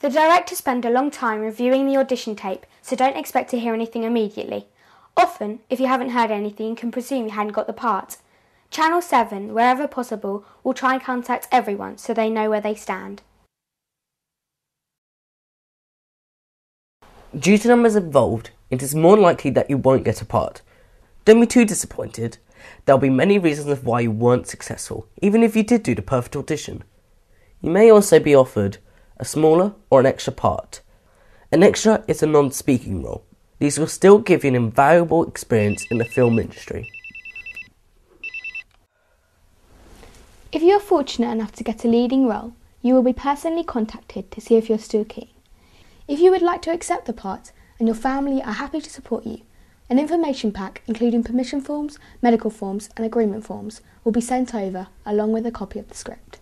The directors spend a long time reviewing the audition tape, so don't expect to hear anything immediately. Often, if you haven't heard anything, you can presume you hadn't got the part. Channel 7, wherever possible, will try and contact everyone so they know where they stand. Due to numbers involved, it is more likely that you won't get a part. Don't be too disappointed. There'll be many reasons of why you weren't successful, even if you did do the perfect audition. You may also be offered a smaller or an extra part. An extra is a non speaking role. These will still give you an invaluable experience in the film industry. If you are fortunate enough to get a leading role, you will be personally contacted to see if you're still keen. If you would like to accept the part and your family are happy to support you, an information pack including permission forms, medical forms, and agreement forms will be sent over along with a copy of the script.